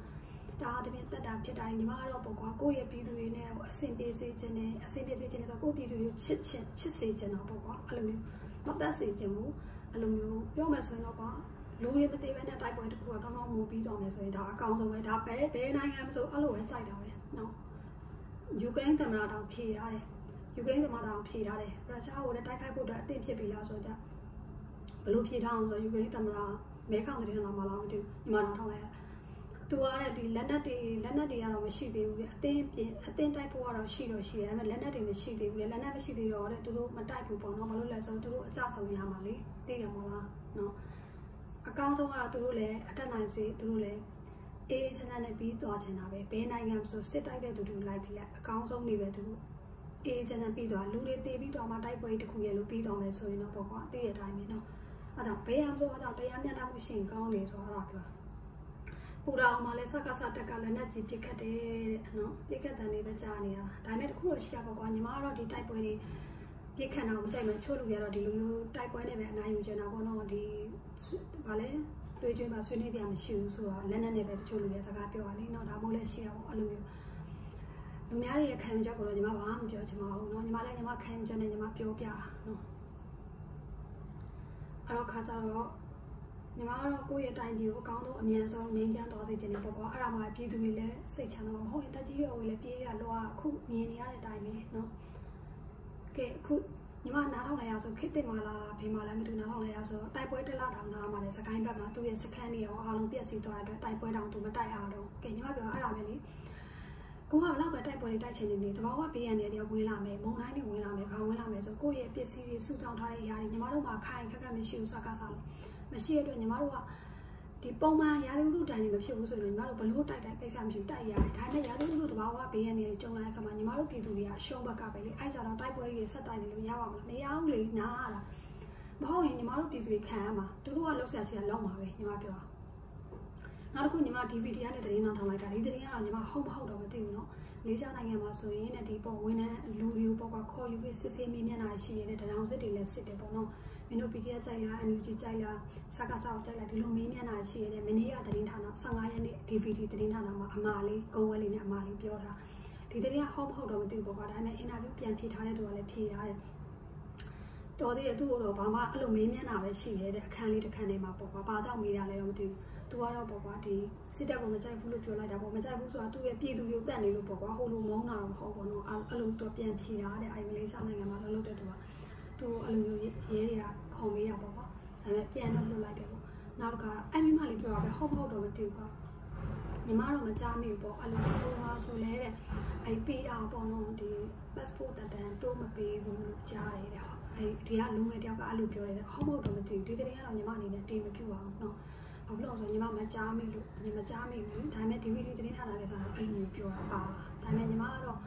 ဒါအတပြင်တက်တာဖြစ်တာညီမကတော့ပေါ့ကွာကိုယ့်ရဲ့ပြည်သူတွေနဲ့အဆင်ပြေစေခြင်းနဲ့အဆင်ပြေစေခြင်းနဲ့ဆိုကိုယ့်ပြည်သူတွေချစ်ချင်းချစ်စေခြင်းတော့ပေါ့ကွာအဲ့လိုမျိုးမသက်စေခြင်းဘူးအဲ့လိုမျိုးပြောမယ်ဆိုရင်တော့ကွာလူတွေမသေးဘဲနဲ့တိုက်ပွဲတစ်ခုကကောင်းကောင်းမူပြီးတော့မယ်ဆိုရင်ဒါအကောင်းဆုံးပဲဒါပဲဘယ်နိုင်ငံမဆိုအဲ့လိုပဲကြိုက်တာပဲနော် ယူကရိန်းသမ္မတတောင်ဖြေထားတယ်ယူကရိန်းသမ္မတတောင်ဖြေထားတယ်ရုရှားကိုလည်းတိုက်ခိုက်ဖို့အတွက်အသင့်ဖြစ်ပြီလားဆိုတော့ဘလို့ဖြေထားအောင်ဆိုယူကရိန်းသမ္မတမဲခေါင်တဲ့နေရာမှာလာမသိဘူးညီမတော်ထောင်းလိုက်သူကတဲ့ဒီလက်နက်တွေလက်နက်တွေကတော့မရှိသေးဘူးပြအသင်းပြင်အသင်းတိုက်ဖို့ကတော့ရှိတော့ရှိတယ်ဒါပေမဲ့လက်နက်တွေမရှိသေးဘူးလေလက်နက်မရှိသေးတော့တဲ့သူတို့မတိုက်ဘူးပေါ့နော်မလို့လဲဆိုသူတို့အကြဆုံးရမှာလေသိရမလားနော်အကောင်းဆုံးကတော့သူတို့လည်းအတက်နိုင်စေသူတို့လည်း အေးစနနဲ့ပြီးသွားချင်တာပဲဘယ်နိုင်ငံမှဆိုစစ်တိုက်တဲ့သူတွေလိုက်ကြည့်လိုက်အကောင်းဆုံးနေပဲသူတို့အေးစနပြီးသွားလူတွေတည်ပြီးသွားမှတိုက်ပွဲတစ်ခုရဲ့လို့ပြီးသွားမယ်ဆိုရင်တော့ပေါ့ကွာသိတဲ့အတိုင်းပဲနော်အဲကြောင့်ဘယ်အောင်ဆိုအဲကြောင့်တရားမျှတမှုရှင်ကောင်းနေဆိုတော့ပြောပူတော်မှာလည်းစကားစတက်ကလည်းနဲ့ကြည့်ပြစ်ခတ်တယ်တဲ့နော်ပြစ်ခတ်တယ်နေပဲကြားနေရတာဒါနဲ့တခုတော့ရှိရပါကွာညီမကတော့ဒီတိုက်ပွဲတွေပြစ်ခတ်တော့မကြိုက်မှချို့လူတွေကတော့ဒီလိုမျိုးတိုက်ပွဲနဲ့ပဲအနိုင်ယူချင်တာပေါ့နော်ဒီဗာလဲ တွေ့ကျွေးမှာဆွေးနွေးပြမရှိဘူးဆိုတော့လက်နဲ့နဲ့ပဲတချို့လူတွေစကားပြောရလေနော်ဒါမှမဟုတ်လည်းရှိရပါပေါ့အဲ့လိုမျိုးလူများတွေရဲ့ခံယူချက်ကိုတော့ညီမဘာမှမပြောချင်ပါဘူးเนาะညီမလည်းညီမခံယူချက်နဲ့ညီမပြောပြတာเนาะအဲ့တော့ခါကြတော့ညီမကတော့ကိုယ့်ရဲ့တိုင်းပြည်ကိုအကောင်းဆုံးအမြန်ဆုံးငြိမ်းချမ်းသွားစေချင်တယ်ပေါ့ကွာအဲ့ဒါမှပြည်သူတွေလည်းစိတ်ချမ်းသာမှာမဟုတ်ရင်တက်ကြီးရွယ်ကိုလည်းပြေးရလောကအခုမြင်နေရတဲ့အတိုင်းပဲเนาะ ကဲအခု ညီမနားထောင်လိုက်ရဆိုခစ်တင်မလားဖေးမလားမသိနားထောင်လိုက်ရဆိုတိုက်ပွဲတစ်လတောင်နားမှာလေစကိုင်းဘက်မှာသူ့ရဲ့စခန်းတွေရောအားလုံးပြည့်စည်သွားတဲ့အတွက်တိုက်ပွဲတောင်သူမတိုက်အောင်တော့ကဲညီမပြောအဲ့ဒါပဲလေကိုကဘလောက်ပဲတိုက်ပွဲတွေတိုက်ချင်နေနေတဘာဝဘေးရန်တွေတော့ဝင်လာမယ်မုံတိုင်းတွေဝင်လာမယ်ဘာဝင်လာမယ်ဆိုကိုယ့်ရဲ့ပစ္စည်းတွေစုဆောင်းထားတဲ့အရာတွေညီမတို့မှာခိုင်ခက်ခက်မရှိဘူးစကားစားလို့မရှိတဲ့အတွက်ညီမတို့က ဒီပုံမှန်ရာသီဥတုတန်တွေမဖြစ်ဘူးဆိုရင်ညီမတို့ဘလို့တိုက်တိုက်ကိစ္စမရှိတိုက်ရတယ်ဒါပေမဲ့ရာသီဥတုတဘာဝဘေးရန်တွေကြုံလာတဲ့အခါမှာညီမတို့ပြည်သူတွေကရှုံးဘက်ကပဲလေအဲ့ကြောင့်တော့တိုက်ပွဲတွေဆက်တိုက်နေလို့ရပါမလားမရအောင်လေနားရတာမဟုတ်ရင်ညီမတို့ပြည်သူတွေခံရမှာသူတို့ကလောက်ဆရာစီကလောက်မှာပဲညီမပြောတာနောက်တစ်ခုညီမ DVD ကနေသတင်းနောက်ထောင်လိုက်တာဒီသတင်းကတော့ညီမဟုတ်မဟုတ်တော့မသိဘူးเนาะ လေးရှားနိုင်ငံမှာဆိုရင်ဒီပေါ့ဝန်ထမ်းလူမျိုးပေါ့ကခေါ်ယူပြီးစစ်ဆေးမိမျက်နှာရှိရတဲ့တရားစစ်တွေလည်းစစ်တယ်ပေါ့နော်မင်းတို့ PDF ကြိုက်လား NUG ကြိုက်လားစကားစောက်ကြိုက်လားဒီလိုမေးမျက်နှာရှိရတဲ့မနေ့ကသတင်းဌာန15ရက်နေ့ DVD သတင်းဌာနမှာအမာလေးကုန်းဝဲလေးနဲ့အမာလေးပြောတာဒီသတင်းကဟုတ်မဟုတ်တော့မသိဘူးပေါ့ကွာဒါပေမဲ့ interview ပြန်ဖြေထားတဲ့သူကလည်းဖြေရတယ် တော်သေးတယ်သူ့တော့ဘာမှအဲ့လိုမေးမျက်နှာပဲရှိရတဲ့အခန်းလေးတစ်ခန်းထဲမှာပေါ့ကွာဘာကြောင့်မေးတာလဲတော့မသိဘူးသူကတော့ပေါ့ကွာဒီစစ်တပ်ကမကြိုက်ဘူးလို့ပြောလိုက်တာပေါ့မကြိုက်ဘူးဆိုတာသူ့ရဲ့ပြည်သူတွေကိုတတ်နေလို့ပေါ့ကွာဟိုလိုမုန်းတာတော့မဟုတ်ဘူးနော်အဲ့လိုတော့ပြန်ဖြေတာတဲ့အဲ့မလေးရှားနိုင်ငံမှာလှုပ်လှုပ်တဲ့သူကသူအဲ့လိုမျိုးရဲတွေကခုံမေးတာပေါ့ကွာဒါပေမဲ့ပြန်တော့လှုပ်လိုက်တယ်ပေါ့နောက်တစ်ခါအဲ့မိမလေးပြောတာပဲဟုတ်မဟုတ်တော့မသိဘူးကွာညီမတော့မကြားမိဘူးပေါ့အဲ့လိုဟိုမှာဆိုလဲတဲ့အဲ့ PR ပေါ့နော်ဒီ passport တန်တိုးမပေးဘူးလို့ကြားရတယ်တဲ့ အဲ့ဒီကလူငယ်တယောက်ကအဲ့လိုပြောတယ်ဟုတ်မဟုတ်တော့မသိဘူးဒီတရင်ကတော့ညီမအနေနဲ့တေးမပြူအောင်နော်ဘာလို့လဲဆိုညီမမကြားမိလို့ညီမကြားမိဘူးဒါပေမဲ့ DVD သတင်းထားတာလည်းကတော့အဲ့လိုမျိုးပြောတာပါဒါပေမဲ့ညီမကတော့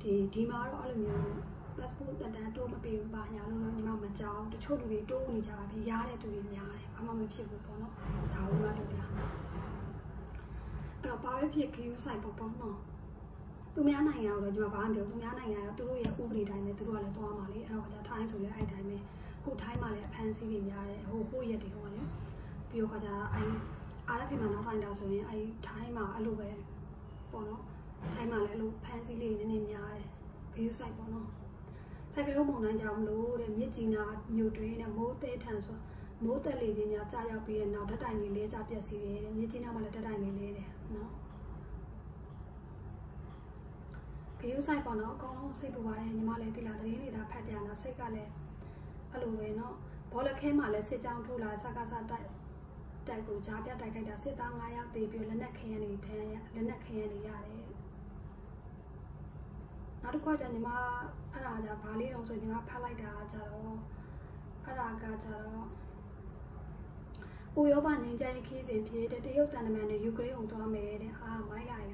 ဒီဒီမှာတော့အဲ့လိုမျိုး passport တန်တိုးမပေးဘူးပါညာလို့တော့ညီမမကြောက်တချို့လူတွေတိုးနေကြပါပြီရားတဲ့သူတွေများတယ်ဘာမှမဖြစ်ဘူးပေါ့နော်ဒါကိုမှတို့လားအဲ့တော့ဘာပဲဖြစ်ခ ्यू ဆိုင်ပေါ့ပေါ့နော် သူများနိုင်ငံတော့ညီမဘာမှမပြောသူများနိုင်ငံကတော့သူတို့ရဲ့ဥပဒေတိုင်းနဲ့သူတို့ကလည်းသွားမှာလေအဲ့တော့ခါကျထိုင်းဆိုလည်းအဲ့တိုင်းပဲခုထိုင်းမှာလည်းအဖမ်းဆီးတွေများတယ်ဟိုဟိုရက်တွေတော့လည်းပြီးတော့ခါကျအဲ့အားရဖေမှာနောက်ထိုင်းတာဆိုရင်အဲ့ထိုင်းမှာအဲ့လိုပဲပေါ့နော်ထိုင်းမှာလည်းအဲ့လိုဖမ်းဆီးလေးနည်းနည်းများတယ်ခ ्यू ဆိုင်ပေါ့နော်ဆိုင်ကလေးမုံနိုင်ကြမလို့တဲ့မြစ်ကြီးနာမြို့တွင်းနဲ့မိုးသေးထန်ဆိုမိုးသက်လေပြင်းများကြားရောက်ပြီးတဲ့နောက်ဓာတ်တိုင်တွေလဲကြပြက်စီတယ်တဲ့မြစ်ကြီးနာမှာလည်းဓာတ်တိုင်တွေလဲတယ်နော် ဂရုစိုက်ပေါ့နော်အကောင်လုံးစိတ်ပူပါတယ်ညီမလည်းဒီလာသတင်းတွေဒါဖတ်ပြတော့စိတ်ကလည်းအဲ့လိုပဲနော်ဘောလခဲမှာလည်းစစ်ကြောင်းထိုးလာစကားစားတိုက်တိုက်ကိုကြားပြတိုက်ခိုက်တာစစ်သား9ယောက်တေးပြီးလက်နက်ခရမ်းတွေထဲလက်နက်ခရမ်းတွေရတယ်နောက်တစ်ခါကျညီမအဲ့ဒါじゃဘာလေးတော့ဆိုညီမဖတ်လိုက်တာကြတော့အဲ့ဒါကကြတော့ဥရောပငင်းကြိုင်ခီးစဉ်ဖြစ်တဲ့တရုတ်တန်တမန်တွေယူကရိန်းကိုသွားမယ်တဲ့ဟာမိုင်းလိုက်တာ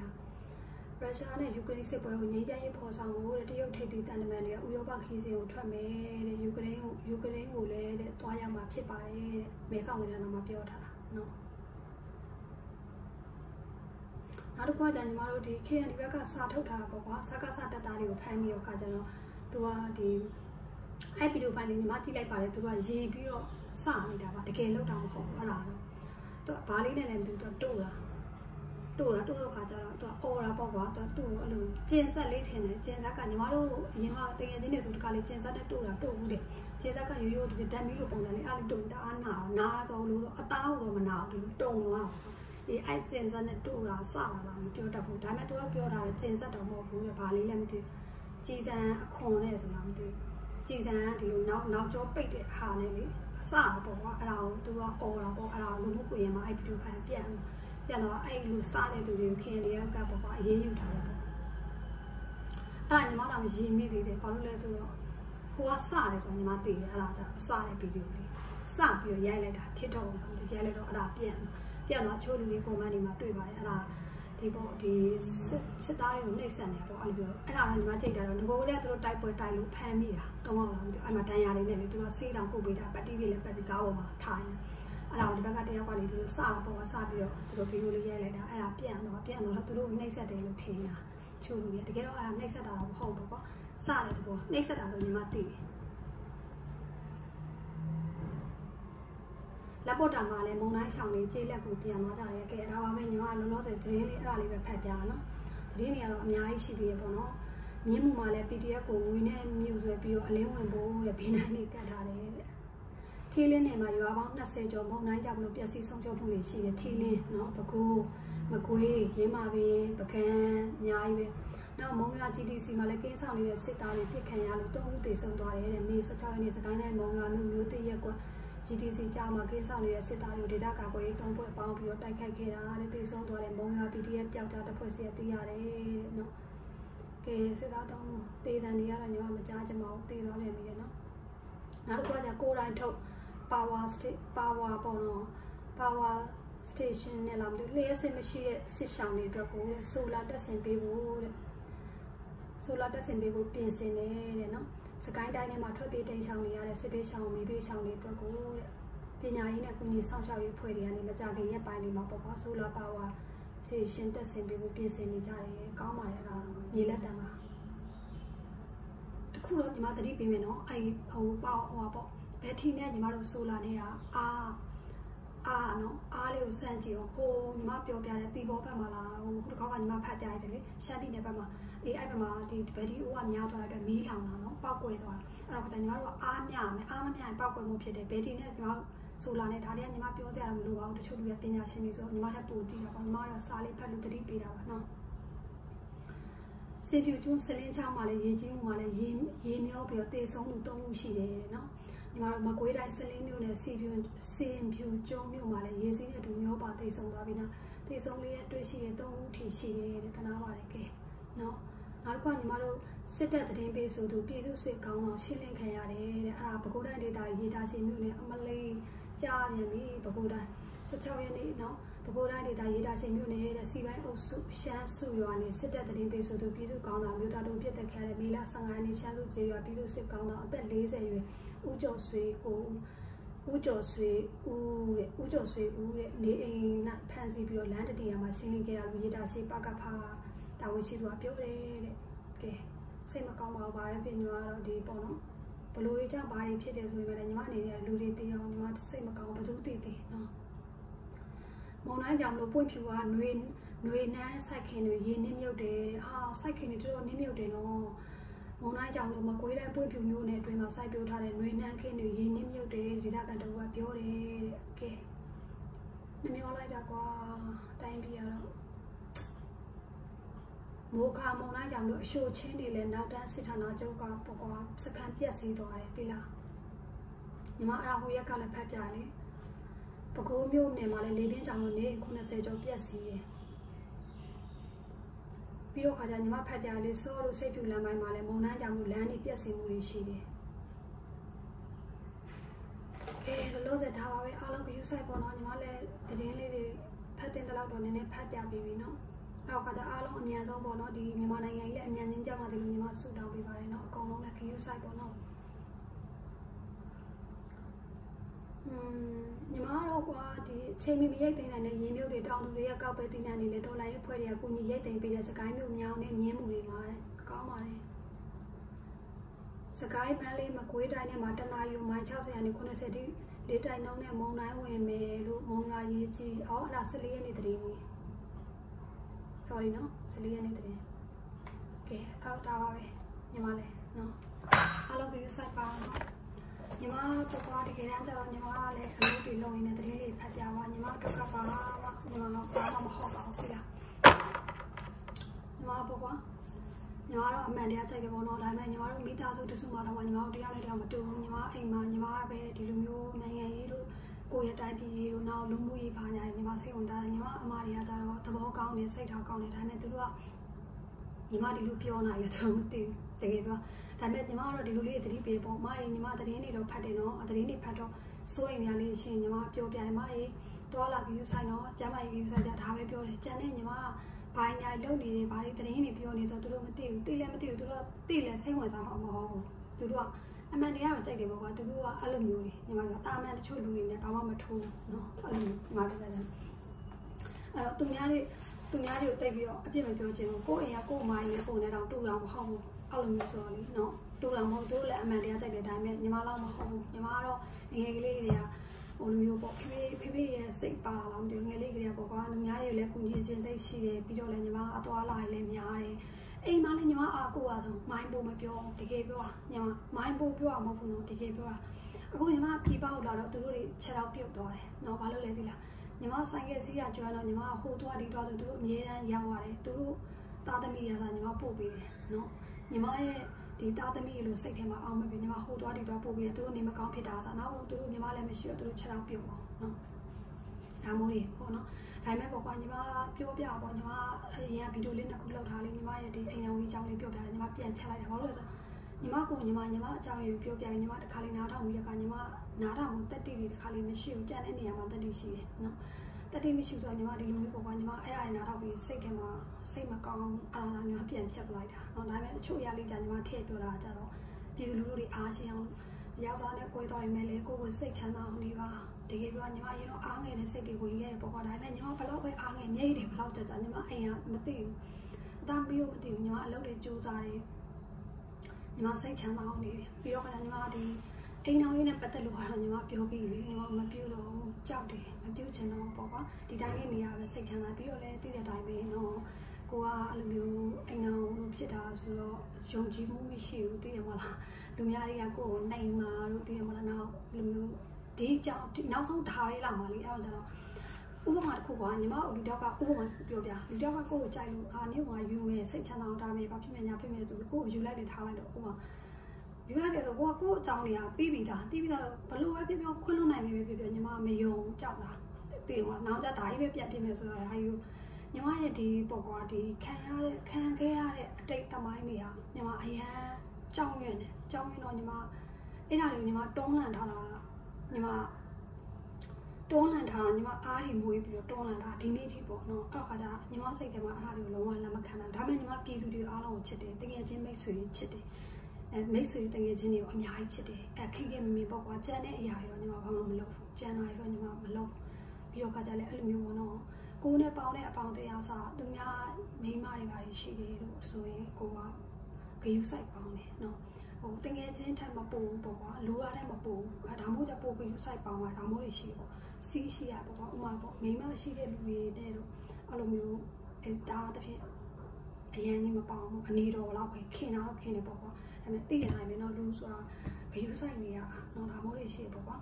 ရုရှားနဲ့ယူကရိန်းစစ်ပွဲကိုငြိမ်းချမ်းရေးဖော်ဆောင်ဖို့တဲ့တရုတ်ထိပ်သီးတန်တမန်တွေကဥရောပခီးစဉ်ကိုထွက်မယ်တဲ့ယူကရိန်းကိုယူကရိန်းကိုလည်းတဲ့သွားရမှာဖြစ်ပါတယ်တဲ့မဲခေါင်ကလည်းတော့မပြောထားတာနော်နောက်တစ်ခါကျညီမတို့ဒီ KND ဘက်ကစာထုတ်ထားတာပေါ့ကွာစကားစတက်သားတွေကိုဖမ်းပြီးတော့ခါကျတော့သူကဒီအဲ့ဗီဒီယိုဖိုင်လေးညီမကြည့်လိုက်ပါတယ်သူကရေးပြီးတော့စနေတာပါတကယ်လောက်တာမဟုတ်ဘူးအဲ့ဒါတော့သူကဘာလေးနဲ့လည်းမသိဘူးသူတို့တာ တို့တာတို့တော့ခါကျတော့သူကအော်တာပေါ့ကွာသူကသူ့ကိုအဲ့လိုကျင်ဆက်လေးထင်တယ်ကျင်ဆက်ကညီမတို့အရင်ကတကယ်ချင်းနေဆိုတခါလေးကျင်ဆက်နဲ့တို့တာတို့ဘူးတဲ့ကျင်ဆက်ကရိုးရိုးဒီတန်ပြီးလို့ပုံစံလေးအဲ့လိုတို့တာအားနာနာကြောလို့တော့အသားတော့မနာဘူးတုံသွားဒီအဲ့ကျင်ဆက်နဲ့တို့တာစတာလားမပြောတတ်ဘူးဒါပေမဲ့သူကပြောတာလေကျင်ဆက်တော့မဟုတ်ဘူးလေဘာလေးလည်းမသိကြည်စံအခွန်နဲ့ဆိုတာမသိကြည်စံကဒီလိုနောက်နောက်ကျောပိတ်တဲ့ဟာနဲ့လေစတာပေါ့ကွာအဲ့ဒါကိုသူကအော်တာပေါ့အဲ့ဒါကိုလူမှုကွန်ရက်မှာအဲ့ဗီဒီယိုဖိုင်ပြန် ပြန်တော့အဲ့လိုစတဲ့သူတွေကိုခင်လေးကပေါ့ကွာအရင်ယူထားတယ်ပေါ့အဲ့ဒါညီမတော့ရင်မိသေးတယ်ဘာလို့လဲဆိုတော့ဟိုကစတယ်ဆိုညီမသိတယ်အဲ့ဒါကြောင့်စတဲ့ဗီဒီယိုလေးစပြီးရိုက်လိုက်တာထစ်တော့ရိုက်လိုက်တော့အဲ့ဒါပြန်ပြန်တော့ချိုးလူကြီးကွန်မန့်တွေမှာတွေ့ပါတယ်အဲ့ဒါဒီပေါ့ဒီစစ်စစ်သားတွေကိုနှိပ်စက်နေပေါ့အဲ့လိုပြောအဲ့ဒါကညီမကြိတ်တာတော့ငကိုကလေးကသူတို့တိုက်ပွဲတိုက်လို့ဖမ်းမိတာကောင်းအောင်လားအဲ့မှာတန်ရာလေးနဲ့လေသူတို့ဆေးတောင်ပို့ပေးတာပတ်တီးလေးလည်းပတ်ပြီးကားပေါ်မှာထားနေ အဲ့ဒါကိုဒီဘက်ကတယောက်ကလေဒီလိုစပေါ့စပြီးတော့သူတို့ဗီဒီယိုလေးရိုက်လိုက်တာအဲ့ဒါပြန်တော့ပြန်တော့သူတို့နှိပ်စက်တယ်လို့ထင်တာချိုးလို့ရတကယ်တော့အဲ့ဒါနှိပ်စက်တာတော့မဟုတ်ဘူးပေါ့စတယ်ဒီပေါ့နှိပ်စက်တာဆိုညီမသိတယ်လက်ပေါ်တာမှာလည်းမုံတိုင်းဆောင်လေးကြေးလက်ကိုပြန်သွားကြတယ်ကဲဒါပါပဲညီမလောလောဆယ်သတင်းလေးအဲ့ဒါလေးပဲဖတ်ပြရနော်သတင်းတွေကတော့အများကြီးရှိသေးတယ်ပေါ့နော်မြင်းမှုမှာလည်း PDF ကိုငွေနဲ့မြူဆွဲပြီးတော့အလင်းဝင်ဖို့တဲ့ဘေးနိုင်လေးကတ်ထားတယ်တဲ့ ထီလင်းနယ်မှာရွာပေါင်း20ကျော်မုံတိုင်းကြောင့်မလို့ပျက်စီးဆုံးရှုံးမှုတွေရှိတယ်ထီလင်းနော်ပကိုးမကွေးရင်းမာပင်ပကံအများကြီးပဲနောက်မုံရွာ GTC မှာလည်းကင်းဆောင်နေတဲ့စစ်သားတွေပြစ်ခံရလို့၃ဦးသေဆုံးသွားတယ်တဲ့မေ16ရက်နေ့စကိုင်းတိုင်းမုံရွာမြို့မြို့တည့်ရက်ကွက် GTC ကြားမှာကင်းဆောင်နေတဲ့စစ်သားတွေဒေသကာကွယ်ရေးသုံးဖွဲ့ပေါင်းပြီးတော့တိုက်ခိုက်ခဲ့တာတဲ့သေဆုံးသွားတဲ့မုံရွာ PDF ပျောက်ကြားတစ်ဖွဲ့စီသိရတယ်တဲ့နော်ကဲစစ်သားတောင်းတေးတန်တွေကတော့ညီမမကြားချင်ပါဘူးတေးသွားပြန်ပြီလေနော်နောက်တစ်ခုကじゃကိုယ်တိုင်ထုတ် power state power ပေါ့နော် power station နဲ့လာမလို့လျှက်စစ်မရှိတဲ့စစ်ဆောင်တွေအတွက်ကိုဆိုလာတက်ဆင်ပေးဖို့တဲ့ဆိုလာတက်ဆင်ပေးဖို့ပြင်ဆင်တယ်တဲ့နော်စကိုင်းတိုင်းထဲမှာထွက်ပြေးတိမ်ချောင်းနေရတဲ့စစ်ပေးချောင်းမိပေးချောင်းတွေအတွက်ကိုတဲ့ပညာရေးနဲ့ကုညီဆောင်ရှောက်ရေးဖွဲ့တွေကနေမကြခင်ရက်ပိုင်းလေးမှာပေါ့ကွာဆိုလာပါဝါစီရှင်တက်ဆင်ပေးဖို့ပြင်ဆင်နေကြတယ်ကောင်းပါတယ်အဲ့ဒါမြေလက်တံပါတခုတော့ညီမသတိပေးမယ်နော်အဲ့ဟိုပေါ့ဟိုပါပေါ့ ဘက်ထရီနဲ့ညီမတို့ဆိုလာနေတာအာအားနော်အားလေးကိုစမ်းကြည့်အောင်ဟိုညီမပြောပြတဲ့တီဘောဘက်မှာလားဟိုခုတစ်ခါကညီမဖတ်ပြရတယ်လေရှမ်းပြည်နယ်ဘက်မှာအေးအဲ့ဘက်မှာဒီဘက်ဒီအိုးကများသွားတဲ့အတွက်မီးလောင်တာနော်ပောက်ကွဲသွားတာအဲ့တော့ညီမတို့ကအားမြမယ်အားမမြရင်ပောက်ကွဲမှုဖြစ်တယ်ဘက်ဒီနဲ့ညီမဆိုလာနဲ့ဒါတွေကညီမပြောကြရမလို့ပါဘူးတချို့လူတွေပညာရှင်တွေဆိုညီမလည်းပို့တည်တာပေါ့ညီမကတော့စာလေးဖတ်လို့တတိပေးတာပါနော်စေပြူကျွန်းစလင်းချောင်းမှာလည်းရေကြီးမှုမှာလည်းရေရေမျောပြီးတော့တေဆုံးမှု၃ခုရှိတယ်နော် ညီမတို့မကွေးတိုင်းစလင်းမြို့နယ်စီပြူစင်ပြူကျွန်းမြို့မှာလည်းရေစီးတဲ့သူမျောပါတေဆုံးသွားပြီနော်တေဆုံးလေးရဲ့တွေ့ရှိတဲ့၃ခုထိရှိတယ်တဲ့တနာပါတယ်ကဲနော်နောက်တစ်ခါညီမတို့စစ်တပ်တရင်ပေးဆိုသူပြည်သူစစ်ကောင်းအောင်ရှင်းလင်းခံရတယ်တဲ့အဲ့ဒါပဲခူးတိုင်းဒေသရေတာရှင်မြို့နယ်အမလေးကြားပြန်ပြီပဲခူးတိုင်း16ရက်နေ့နော် ပဲခူးတိုင်းဒေသရေတာရှင်မြို့နယ်တဲ့စီပိုင်းအုပ်စုရှမ်းစုရွာနဲ့စစ်တပ်တရင်ပေးဆိုသူပြည်သူကောင်းဆောင်မြို့သားတို့ပြစ်တက်ခဲ့တဲ့မေလ15ရက်နေ့ရှမ်းစုကျေးရွာပြည်သူစစ်ကောင်းဆောင်အသက်40ရွယ်ဦးကျော်ဆွေကိုဦးကျော်ဆွေဦးတဲ့ဦးကျော်ဆွေဦးတဲ့နေအိမ်နဲ့ဖန်စီပြီးတော့လမ်းတတရာမှာရှင်းလင်းခဲ့တာလို့ရေတာရှိပကဖာတာဝန်ရှိသူကပြောတယ်တဲ့ကဲစိတ်မကောင်းပါဘူးပါပဲပြင်ညွားတော့ဒီပေါ့နော်ဘလို့ရေးကြဘာတွေဖြစ်တယ်ဆိုရင်လည်းညီမအနေနဲ့လူတွေသိအောင်ညီမစိတ်မကောင်းဘယ်သူသိသိနော် မုံတိုင်းကြောင့်လို့ပွင့်ဖြူကຫນွေຫນွေနန်းစိုက်ခင်တွေရေနစ်မြုပ်တယ်ဟာစိုက်ခင်တွေတော်တော်နစ်မြုပ်တယ်နော်မုံတိုင်းကြောင့်လို့မကွေးတိုင်းပွင့်ဖြူမျိုးနဲ့အတွင်းမှာစိုက်ပျိုးထားတဲ့ຫນွေနန်းခင်တွေရေနစ်မြုပ်တယ်ဒေသခံတို့ကပြောတယ်တဲ့ကဲနှမျောလိုက်တာကွာတိုင်းပြည်ကတော့မိုးခါမုံလိုက်ကြောင့်လို့အရှိုချင်းတွေလည်းနောက်တန်းစစ်ဌာနချုပ်ကပေါ့ကွာစကန်ပြက်စီးသွားတယ်တိလားညီမအရာဟိုရက်ကလည်းဖတ်ပြလေ ပကိုးမျိုးနယ်မှာလည်းလေးတင်းကြောင်လို့နေ90ကျော်ပြက်စီးတယ်ပြီးတော့ခါကျညီမဖတ်ပြလေစောလို့စိတ်ဖြူလမ်းပိုင်းမှာလည်းမုံနှမ်းကြောင်လို့လမ်းတွေပြက်စီးမှုတွေရှိတယ်ကဲလောဆယ်ထားပါပဲအားလုံးကယူဆိုင်ပေါ်တော့ညီမလည်းတည်င်းလေးတွေဖတ်တင်တဲ့လောက်တော့နည်းနည်းဖတ်ပြပြီးပြီနော်အောက်ကကြအားလုံးအမြန်ဆုံးပေါ့နော်ဒီမြန်မာနိုင်ငံကြီးလည်းအမြန်ချင်းကြောက်မှဒီလိုညီမဆူတောင်းပေးပါတယ်နော်အကုန်လုံးလည်း queue site ပေါ့နော် ညီမတော့ကွာဒီချိန်မီမရိတ်သိမ်းနိုင်တဲ့ရင်းမြုပ်တွေတောင်းသူတွေရဲ့ကောက်ပဲတင်တဲ့နေလေဒေါ်လာရေးဖွဲ့တွေကကိုကြီးရိတ်သိမ်းပေးတဲ့စကိုင်းမျိုးမြောင်းနဲ့မြင်းမှုတွေမှာကောင်းပါတယ်စကိုင်းပန်းလေးမကွေးတိုင်းထဲမှာတနာယူမိုင်60ရာနေ90တိလေးတိုင်နှုံးနဲ့မုံတိုင်းဝင်မယ်လို့မုံငါရေးကြီးအော်အဲ့ဒါ14ရက်နေ့တည်းကြီး sorry နော်14ရက်နေ့တည်းကဲအောက်တာပါပဲညီမလေးနော်အားလုံး view site ပါနော် ညီမပေါ်ပွားတကယ်တမ်းကျတော့ညီမကလည်းအလုပ်တွေလုပ်ရင်းနဲ့တတိလေးဖတ်ပြပါညီမတို့ကပါညီမတော့ဘာမှမဟုတ်ပါဘူးခင်ဗျာညီမပေါ်ပွားညီမတော့အမှန်တရားကြိုက်တယ်ပေါ့နော်ဒါပေမဲ့ညီမတို့မိသားစုတစုမှာတော့ညီမတို့တရားနဲ့တရားမတူဘူးညီမအိမ်မှာညီမကပဲဒီလိုမျိုးနိုင်ငံရေးတို့ကိုယ့်ရဲ့တိုင်းပြည်တို့နောက်လူမှုရေးဘာညာညီမစိတ်ဝင်စားတယ်ညီမအမတွေကကြတော့သဘောကောင်းနေစိတ်ထားကောင်းနေဒါပေမဲ့သူတို့က ညီမဒီလိုပြောနေရတော့မသိဘူးတကယ်ပြောဒါပေမဲ့ညီမကတော့ဒီလိုလေးသတိပေးပေါ့မအေးညီမသတင်းတွေတော့ဖတ်တယ်နော်သတင်းတွေဖတ်တော့စိုးရိမ်ရလေးရှင်ညီမပြောပြတယ်မအေးတွာလာပြီးယူဆိုင်တော့ကျမ်းမာရေးယူဆိုင်ကြဒါပဲပြောတယ်ကျန်တဲ့ညီမကဘာညာလုံနေတယ်ဘာတွေသတင်းတွေပြောနေဆိုသူတို့မသိဘူးသိလည်းမသိဘူးသူတို့သိလည်းစိတ်ဝင်စားမှာမဟုတ်ဘူးသူတို့ကအမှန်တရားကိုကြိုက်တယ်ပေါ့ကွာသူတို့ကအဲ့လိုမျိုးတွေညီမပြောတာမန်တချို့လူတွေလည်းဘာမှမထိုးနော်အဲ့လိုညီမပြောတယ်အဲ့တော့သူများတွေ သူများတွေကိုတိတ်ပြီးတော့အပြစ်မပြောချင်ဘူးကိုယ့်အိမ်ကကိုယ့်မိုင်းနဲ့ကိုယ်နဲ့တော့တူတာမဟုတ်ဘူးအဲ့လိုမျိုးဆိုတော့လေနော်တူတာမဟုတ်သူတို့လည်းအမှန်တရားကြိုက်တဲ့အတိုင်းပဲညီမလောက်မဟုတ်ဘူးညီမကတော့ငယ်ကလေးတွေကဟိုလိုမျိုးပေါ့ဖေဖေဖေရဲ့စိတ်ပါလာတယ်ငယ်လေးကလေးပေါ့ကွာလူများတွေလည်းကုညီစင်စိတ်ရှိတယ်ပြီးတော့လည်းညီမအသွားလာလည်းများတယ်အိမ်မှာလည်းညီမအားကိုအားဆုံးမိုင်းဖို့မပြောတကယ်ပြောတာညီမမိုင်းဖို့ပြောရမဟုတ်ဘူးနော်တကယ်ပြောတာအခုညီမပြပလာတော့သူတို့တွေခြေထောက်ပြုတ်သွားတယ်နော်ဘာလို့လဲသိလား ညီမဆိုင်ကစီးရကျွမ်းတော့ညီမဟိုသွားဒီသွားဆိုသူတို့အမြဲတမ်းရောက်ရတယ်သူတို့သားသမီးရစားညီမပို့ပေးတယ်နော်ညီမရဲ့ဒီသားသမီးလို့စိတ်ထဲမှာအောင်မပြီးညီမဟိုသွားဒီသွားပို့ပြီးတယ်သူတို့နေမကောင်းဖြစ်တာဆိုတော့သူတို့ညီမလည်းမရှိတော့သူတို့ချက်တော့ပြုတ်ပေါ့နော်ဒါမို့လေပေါ့နော်ဒါပေမဲ့ပေါ့ကွာညီမပြောပြပေါ့ညီမအရင်ကဗီဒီယိုလေးနှစ်ခုလောက်ထားလေးညီမရဲ့ဒီအိမ်တော်ကြီးအကြောင်းလေးပြောပြတယ်ညီမပြန်ဖြတ်လိုက်တာဘာလို့လဲဆို ညီမကိုညီမညီမအကြောင်းရင်းပြောပြရင်ညီမတစ်ခါလေးနားထောင်ပြီးတခါညီမနားထောင်မှုတက်တိတွေတစ်ခါလေးမရှိဘူးကြံတဲ့နေရာမှာတက်တိရှိတယ်နော်တက်တိမရှိဆိုတော့ညီမဒီလိုမျိုးပေါ့ကွာညီမအဲ့ဒါတွေနားထောင်ပြီးစိတ်ထဲမှာစိတ်မကောင်းအောင်အားလာညီမပြန်ဖြတ်ပလိုက်တာနော်ဒါပေမဲ့အချို့အရာလေးကြာညီမထည့်ပြောတာကြတော့ပြည်သူလူထုတွေအားရှိအောင်ရောက်စားနဲ့ကိုယ်တော်ရင်မဲ့လေကိုယ်ကိုစိတ်ချမ်းသာအောင်နေပါတကယ်ပြောညီမရင်တော့အားငယ်တဲ့စိတ်တွေဝင်ခဲ့ပေါ့ကွာဒါပေမဲ့ညီမဘလောက်ပဲအားငယ်မျက်ရည်တွေဘလောက်ကြာကြာညီမအိမ်ကမသိဘူးအသားပြီးတော့မသိဘူးညီမအလုပ်တွေစူးစမ်းတယ် ညီမစိတ်ချမ်းသာအောင်နေတယ်ပြီးတော့ခါညီမဒီအိမ်တော်ကြီးနဲ့ပတ်သက်လို့ကတော့ညီမပြောပြီးလေညီမမပြုလို့ကြောက်တယ်မပြုချင်တော့ပေါ့ကွာဒီတိုင်းလေးနေရပဲစိတ်ချမ်းသာပြီးတော့လည်းသိတဲ့အတိုင်းပဲနော်ကိုကအဲ့လိုမျိုးအိမ်တော်လို့ဖြစ်တာဆိုတော့ယုံကြည်မှုမရှိဘူးသိရမလားလူများတွေကကိုယ်ကိုနိုင်မှာလို့သိရမလားနောက်လိုမျိုးဒီကြောင့်နောက်ဆုံးထားရေးလာမှလေအဲ့တော့ကျတော့ ဥပမာတစ်ခုကညီမတို့လူတောက်ကဥပမာပြောပြလူတောက်ကကိုယ်ကိုကြိုက်လို့အာနေကယူမယ်စိတ်ချမ်းသာအောင်ဒါမယ်ဘာဖြစ်မယ်ညာဖြစ်မယ်ဆိုပြီးကိုယ်ကိုယူလိုက်တယ်ထားလိုက်တော့ဥပမာယူလိုက်တယ်ဆိုကိုကကိုယ့်အကြောင်းတွေကပြီးပြီးသားပြီးပြီးသားဘလို့ပဲပြပြောခွင့်လွှတ်နိုင်ပြီပဲပြပြောညီမမယုံကြောက်တာသိတယ်မလားနောက်ကြဒါကြီးပဲပြတ်ပြစ်မယ်ဆိုတော့ဟာယူညီမရဲ့ဒီပေါ့ကွာဒီခံရတဲ့ခံခဲ့ရတဲ့အတိတ်သမိုင်းတွေကညီမအရန်ကြောက်ရွံ့တယ်ကြောက်ရွံ့တော့ညီမအဲ့ဒါတွေညီမတွန်းလှန်ထားတာညီမ တွန်းလှန်ထားတာညီမအားတွေမွေးပြီးတော့တွန်းလှန်တာဒီနေ့ထိပေါ့နော်အဲ့တော့ခါကျညီမစိတ်ထဲမှာအားတွေကိုလုံးဝလက်မခံနိုင်ဒါပေမဲ့ညီမပြည်သူတွေအားလုံးကိုချစ်တယ်တကယ်ချင်းမိတ်ဆွေတွေချစ်တယ်အဲမိတ်ဆွေတကယ်ချင်းတွေကိုအများကြီးချစ်တယ်အဲခိခဲ့မမီပေါ့ကွာကြံတဲ့အရာတွေတော့ညီမဘာမှမလုပ်ဘူးကြံတာတွေတော့ညီမမလုပ်ပြီးတော့ခါကျလည်းအဲ့လိုမျိုးပေါ့နော်ကိုယ်နဲ့ပေါင်းတဲ့အပေါင်းတရားစားသူများမိန်းမတွေပါရှိတယ်လို့ဆိုရင်ကိုကဂယုစိုက်ပေါင်းတယ်နော်ဟိုတငယ်ချင်းထက်မပိုဘူးပေါ့ကွာလိုရတဲ့မပိုဘူးအဲဒါမှမဟုတ်ကြပိုဂယုစိုက်ပေါင်းတာဒါမှမဟုတ်ရှိပေါ့ စီးရှိရပေါ့ကွာဥမာပေါ့မိန်းမရှိတဲ့လူတွေတဲ့တော့အဲ့လိုမျိုးအဲဒါတစ်ဖြင့်အရင်ကြီးမပေါင်းဘူးအနေတော်တော့ပဲခင်တာတော့ခင်တယ်ပေါ့ကွာဒါပေမဲ့သိရနိုင်မယ်နော်လူဆိုတာဂယုစိုက်နေရတာနော်ဒါမှမဟုတ်ရှိပေါ့ကွာ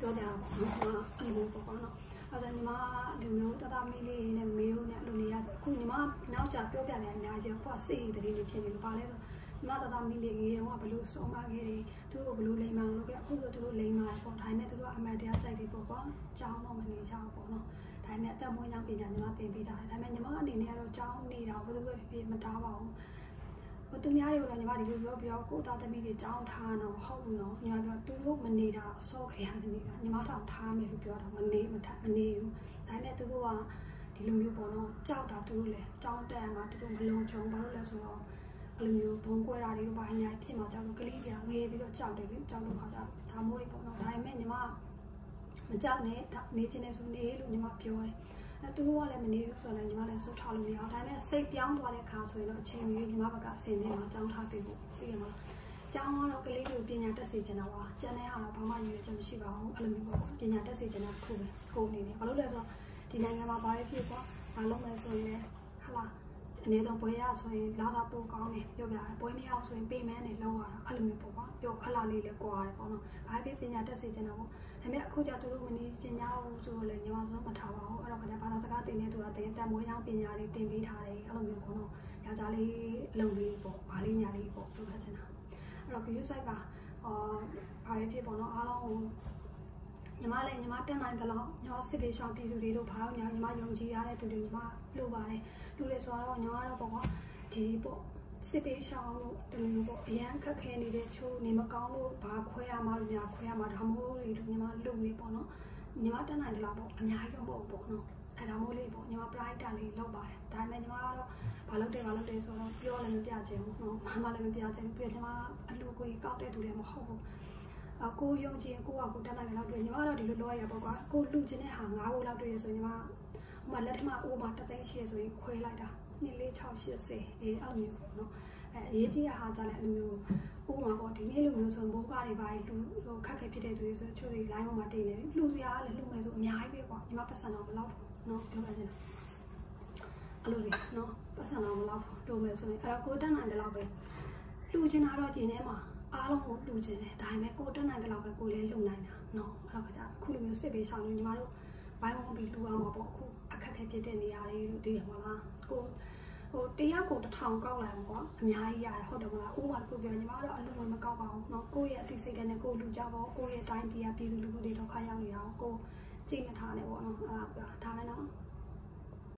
ပြောကြပါဘောနော်အဲ့လိုပေါ့ကွာနော်အဲ့ဒါညီမဒီမျိုးတသားမီးလေးနဲ့မေးလို့နဲ့အဲ့လိုနေရအခုညီမနောက်ကြပြောပြတယ်အများကြီးခုကစိတ်ရည်တည်းလေးဖြစ်နေလို့ပါလဲဆိုညီ မတသားမီးလေးကြီးတော့ဘလို့ဆုံးမခဲ့တယ်သူတို့ဘလို့လိမ်မအောင်လုပ်ခဲ့အခုဆိုသူတို့လိမ်မာပေါ့ဒါနဲ့သူတို့အမှန်တရားကြိုက်တယ်ပေါ့ကွာကြောင်းတော့မနေကြဘူးပေါ့နော်ဒါပေမဲ့အသက်မွေးကြောင်းပညာညီမသင်ပေးတာဒါပေမဲ့ညီမအနေနဲ့ကတော့ကြောင်းနေတာဘယ်လိုပဲဖြစ်ဖြစ်မတားပါဘူးဟိုသူများတွေကိုလည်းညီမဒီလိုပြောပြောကိုသားသမီးတွေကြောင်းထားတော့ဟုတ်ဘူးနော်ညီမပြောသူတို့မနေတာအစောခရမ်းနေတာညီမတောင်ထားမယ်လို့ပြောတာမနေမထားမနေဘူးဒါပေမဲ့သူတို့ကဒီလိုမျိုးပေါ့နော်ကြောက်တာသူတို့လည်းကြောင်းတက်မှာသူတို့မလုံခြုံဘာလို့လဲဆိုတော့ အဲ့လိုမျိုးဘုံကွဲတာတွေတော့ဘာညာဖြစ်မှာကြောက်လို့ကလေးပြန်ငေးပြီးတော့ကြောက်တယ်လေကြောက်လို့ခါကြဒါမိုးတွေပေါ့နော်ဒါပေမဲ့ညီမမကြောက်နဲ့နေချင်တယ်ဆိုနေလို့ညီမပြောတယ်အဲသူတို့ကလည်းမနေဘူးဆိုတော့ညီမလည်းစိုးထားလို့မရအောင်ဒါပေမဲ့စိတ်ပြောင်းသွားတဲ့ခါဆိုရင်တော့အချိန်ကြီးညီမဘက်ကအစင်နဲ့မှာကြောင်းထားပေးဖို့သိရမှာကျောင်းကတော့ကလေးတွေကိုပညာတက်စေချင်တာပါကျန်တဲ့ဟာတော့ဘာမှရည်ရွယ်ချက်မရှိပါဘူးအဲ့လိုမျိုးပေါ့ပညာတက်စေချင်တာတစ်ခုပဲကိုယ်အနေနဲ့ဘာလို့လဲဆိုတော့ဒီနိုင်ငံမှာဘာဖြစ်ပေါ့ဘာလုပ်မယ်ဆိုရင်ဟာလား အနေတော့ပွဲရဆိုရင်လာသာပို့ကောင်းတယ်ပြောပြတယ်ပွဲမရဆိုရင်ပေးမန်းနဲ့လောက်ရတာအဲ့လိုမျိုးပေါ့ကွာပြောအလားလေးလည်းကွာတယ်ပေါ့နော်ဘာဖြစ်ပညာတက်စေချင်တာပေါ့ဒါပေမဲ့အခုကျသူတို့မနေချင်ကြဘူးဆိုတော့လည်းညီမဆုံးမထားပါဘူးအဲ့တော့ခါကျဘာသာစကားတင်နေသူကတင်တက်မွေးကြောင်းပညာလေးတင်ပေးထားတယ်အဲ့လိုမျိုးပေါ့နော်ယောက်ျားလေးအလုပ်လေးပေါ့ဘာလေးညာလေးပေါ့ပြောခချင်တာအဲ့တော့ view site ကအာဘာပဲဖြစ်ပေါ့နော်အားလုံး ညီမလည်းညီမတက်နိုင်သလောက်ညီမစစ်ပေးရှောင်းပြည်သူတွေတို့ဘာလို့ညီမယုံကြည်ရတဲ့သူတွေညီမလိုပါတယ်လူလေဆိုတော့ညီမကတော့ပေါ့ဒီပေါ့စစ်ပေးရှောင်းလို့တလူပေါ့အရန်ခက်ခဲနေတဲ့ချိုးနေမကောင်းလို့ဘာခွဲရမှလို့ညာခွဲရမှဒါမိုးတွေတို့ညီမလုံနေပေါ့နော်ညီမတက်နိုင်သလောက်ပေါ့အများကြီးတော့မဟုတ်ပေါ့နော်အဲဒါမိုးလေးပေါ့ညီမ pride တာလေးလောက်ပါတယ်ဒါပေမဲ့ညီမကတော့ဘာလုပ်တယ်ဘာလုပ်တယ်ဆိုတော့ပြောလည်းမပြချင်ဘူးနော်မမလည်းမပြချင်ဘူးပြီးတော့ညီမအလူကိုကြီးကောက်တဲ့သူလည်းမဟုတ်ဘူးအ ကိုယုံကြည်ကိုကကိုတက်နိုင်တယ်လောက်တွေ့ညီမကတော့ဒီလိုလောရပေါ့ကွာကိုလူချင်းတဲ့ဟာ9ခုလောက်တွေ့ရဆိုညီမဟိုမှာလက်ထမအိုးမှာတသိန်းရှိရဆိုရင်ခွဲလိုက်တာ2 4 6 80အေးအဲ့လိုမျိုးပေါ့နော်အဲအရေးကြီးတဲ့ဟာကြလည်းအဲ့လိုမျိုးဥပမာပေါ့ဒီနေ့လိုမျိုးဆိုမိုးကားတွေပါလူဟိုခက်ခဲဖြစ်တဲ့သူတွေဆိုချို့တွေ line ပေါ်မှာတင်နေတယ်လူစရာကလည်းလူမယ်ဆိုအများကြီးပဲကွာညီမပတ်စံတော့မလောက်ဘူးနော်ပြောပါချင်တာအဲ့လိုလေနော်ပတ်စံတော့မလောက်ဘူးတို့မယ်ဆိုရင်အဲ့တော့ကိုတက်နိုင်တယ်လောက်ပဲလူချင်တာတော့ကျင်ထဲမှာ အားလုံးကိုလူချင်တယ်ဒါပေမဲ့ကိုတက်နိုင်တယ်လောက်ပဲကိုလည်းလူနိုင်တာနော်အဲ့တော့ကြာအခုလိုမျိုးစစ်ပေးဆောင်နေညီမတို့ဘိုင်းဝန်းပြီးလူအောင်ပါပေါ့အခုအခက်ခဲဖြစ်တဲ့နေရာလေးတို့သိရမှာလားကိုဟ ဟိုတယောက်ကိုတစ်ထောင်ကောက်လိုက်အောင်ကွာအများကြီးရတယ်ဟုတ်တယ်မလားဥပမာတစ်ခုပြောညီမတို့အလူဝင်မကောက်ပါဘူးเนาะကိုယ့်ရဲ့အသိစိတ်ဓာတ်နဲ့ကိုယ်လူကြပါကိုယ့်ရဲ့တိုင်းပြည်ကပြည်သူလူထုတွေဒုက္ခရောက်နေတာကိုကိုကြည့်နေထားတယ်ပေါ့နော်အဲ့ဒါဒါပဲเนาะ